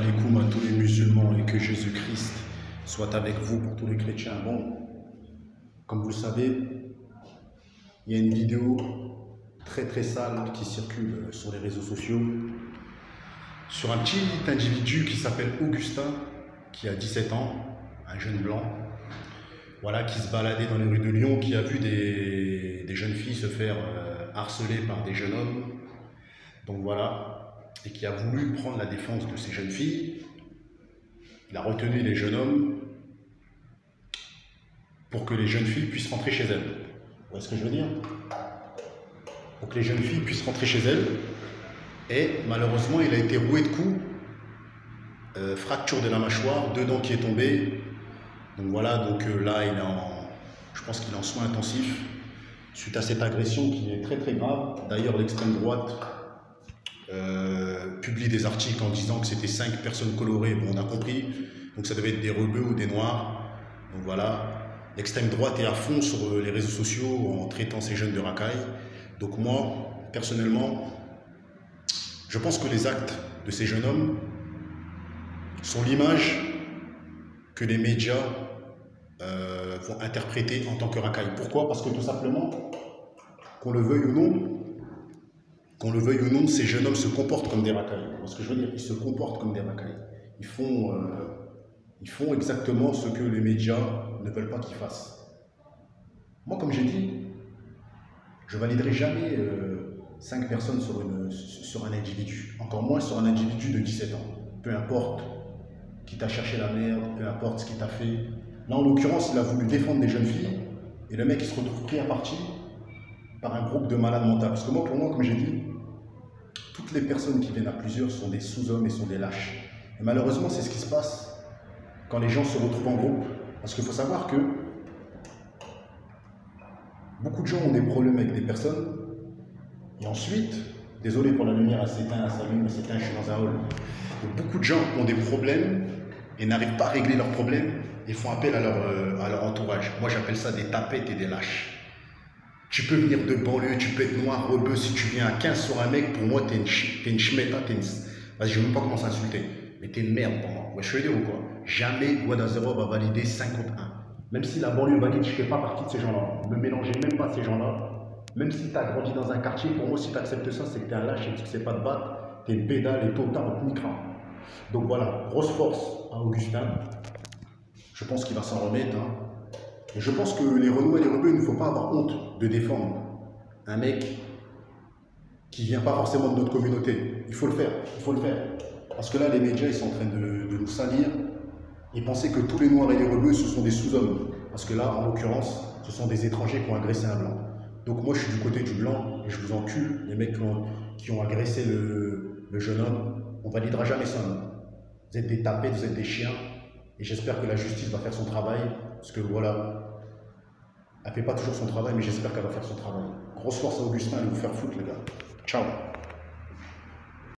à tous les musulmans et que Jésus-Christ soit avec vous pour tous les chrétiens. Bon, comme vous le savez, il y a une vidéo très très sale qui circule sur les réseaux sociaux sur un petit individu qui s'appelle Augustin, qui a 17 ans, un jeune blanc, voilà, qui se baladait dans les rues de Lyon, qui a vu des, jeunes filles se faire euh, harceler par des jeunes hommes. Donc voilà, et qui a voulu prendre la défense de ces jeunes filles. Il a retenu les jeunes hommes pour que les jeunes filles puissent rentrer chez elles. Vous voyez ce que je veux dire? Pour que les jeunes filles puissent rentrer chez elles. Et malheureusement, il a été roué de coups, euh, fracture de la mâchoire, deux dents qui est tombé. Donc voilà, donc euh, là, il est en, je pense qu'il est en soins intensifs suite à cette agression qui est très très grave. D'ailleurs, l'extrême droite publie des articles en disant que c'était cinq personnes colorées. Bon, on a compris. Donc ça devait être des rebeux ou des noirs. Donc voilà. L'extrême droite est à fond sur euh, les réseaux sociaux en traitant ces jeunes de racailles. Donc moi, personnellement, je pense que les actes de ces jeunes hommes sont l'image que les médias euh, vont interpréter en tant que racailles. Pourquoi? Parce que tout simplement, qu'on le veuille ou non, qu'on le veuille ou non, ces jeunes hommes se comportent comme des racailles. Ce que je veux dire, ils se comportent comme des racailles. Ils font, euh, ils font exactement ce que les médias ne veulent pas qu'ils fassent. Moi, comme j'ai dit, je validerai jamais euh, cinq personnes sur, un individu, encore moins sur un individu de 17 ans. Peu importe qui t'a cherché la merde, peu importe ce qu'il t'a fait. Là, en l'occurrence, il a voulu défendre des jeunes filles, et le mec, il se retrouve pris à partie par un groupe de malades mentaux. Parce que moi, pour moi, comme j'ai dit, toutes les personnes qui viennent à plusieurs sont des sous-hommes et sont des lâches. Et malheureusement, c'est ce qui se passe quand les gens se retrouvent en groupe. Parce qu'il faut savoir que beaucoup de gens ont des problèmes avec des personnes. Et ensuite, désolé pour la lumière, elle s'éteint, elle s'allume, elle s'éteint, je suis dans un hall. beaucoup de gens ont des problèmes et n'arrivent pas à régler leurs problèmes et font appel à leur, euh, à leur entourage. Moi, j'appelle ça des tapettes et des lâches. Tu peux venir de banlieue, tu peux être noir, rebeu, si tu viens à 15 sur un mec, pour moi, t'es une, une schmetta, t'es une... Vas-y, je veux même pas commencer à insulter, mais t'es une merde pour moi. Je veux dire ou quoi Jamais Guadazero va valider 51. Même si la banlieue valide, je fais pas partie de ces gens-là. Ne mélangez même pas ces gens-là. Même si tu as grandi dans un quartier, pour moi, si tu acceptes ça, c'est que tu es un lâche et que tu sais pas te battre. Tu es une pédale et tôt tard, Donc voilà, grosse force à Augustin. Je pense qu'il va s'en remettre. Hein. Je pense que les Renault et les Rebeux, il ne faut pas avoir honte de défendre un mec qui vient pas forcément de notre communauté. Il faut le faire, il faut le faire. Parce que là, les médias, ils sont en train de, nous salir et penser que tous les Noirs et les Rebeux, ce sont des sous-hommes. Parce que là, en l'occurrence, ce sont des étrangers qui ont agressé un blanc. Donc moi, je suis du côté du blanc et je vous encule, les mecs qui ont, agressé le, jeune homme. On validera jamais ça. Vous êtes des tapés, vous êtes des chiens. Et j'espère que la justice va faire son travail parce que voilà, elle fait pas toujours son travail, mais j'espère qu'elle va faire son travail. Grosse force à Augustin, allez vous faire foutre, les gars. Ciao